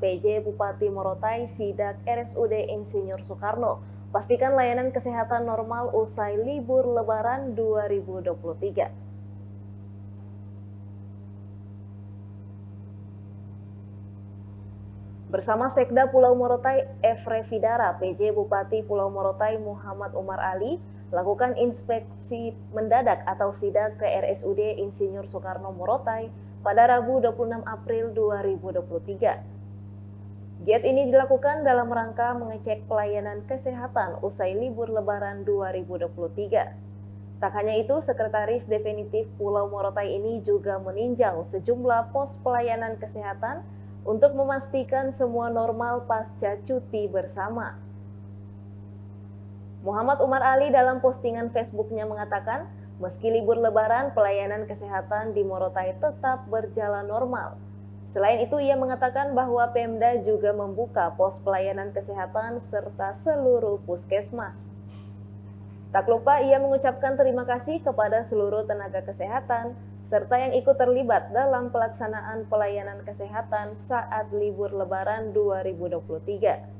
PJ Bupati Morotai Sidak RSUD Insinyur Soekarno. Pastikan layanan kesehatan normal usai libur lebaran 2023. Bersama Sekda Pulau Morotai Efre Vidara, PJ Bupati Pulau Morotai Muhammad Umar Ali, lakukan inspeksi mendadak atau sidak ke RSUD Insinyur Soekarno Morotai pada Rabu 26 April 2023. Giat ini dilakukan dalam rangka mengecek pelayanan kesehatan usai libur lebaran 2023. Tak hanya itu, Sekretaris Definitif Pulau Morotai ini juga meninjau sejumlah pos pelayanan kesehatan untuk memastikan semua normal pasca cuti bersama. Muhammad Umar Ali dalam postingan Facebooknya mengatakan, meski libur lebaran, pelayanan kesehatan di Morotai tetap berjalan normal. Selain itu, ia mengatakan bahwa Pemda juga membuka pos pelayanan kesehatan serta seluruh puskesmas. Tak lupa ia mengucapkan terima kasih kepada seluruh tenaga kesehatan serta yang ikut terlibat dalam pelaksanaan pelayanan kesehatan saat libur lebaran 2023.